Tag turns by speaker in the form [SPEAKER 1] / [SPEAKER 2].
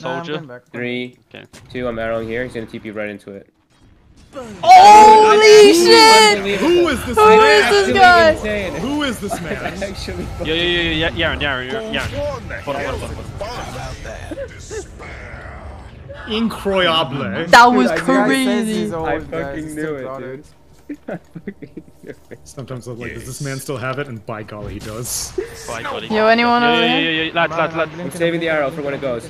[SPEAKER 1] Soldier.
[SPEAKER 2] Nah, back.
[SPEAKER 3] Three,
[SPEAKER 1] Okay.
[SPEAKER 3] two, I'm arrowing here. He's gonna TP right into it.
[SPEAKER 4] Holy shit!
[SPEAKER 5] Who is this
[SPEAKER 4] Who
[SPEAKER 5] man?
[SPEAKER 4] Who is this guy?
[SPEAKER 3] insane.
[SPEAKER 5] Who is this man?
[SPEAKER 3] Actually,
[SPEAKER 1] Yo, yo, yo, yo, yeah, Yaren, Yaren, Yaren. Hold on, hold on, hold on.
[SPEAKER 5] Incroyable.
[SPEAKER 4] That was crazy.
[SPEAKER 3] I fucking knew it, dude.
[SPEAKER 5] Sometimes I'm like, does this man still have it? And by golly, he does.
[SPEAKER 1] By golly.
[SPEAKER 4] Yo, anyone over
[SPEAKER 1] yo, yo,
[SPEAKER 4] here?
[SPEAKER 1] yo, yo, lads, lads, lads.
[SPEAKER 3] I'm saving the arrow for when it goes.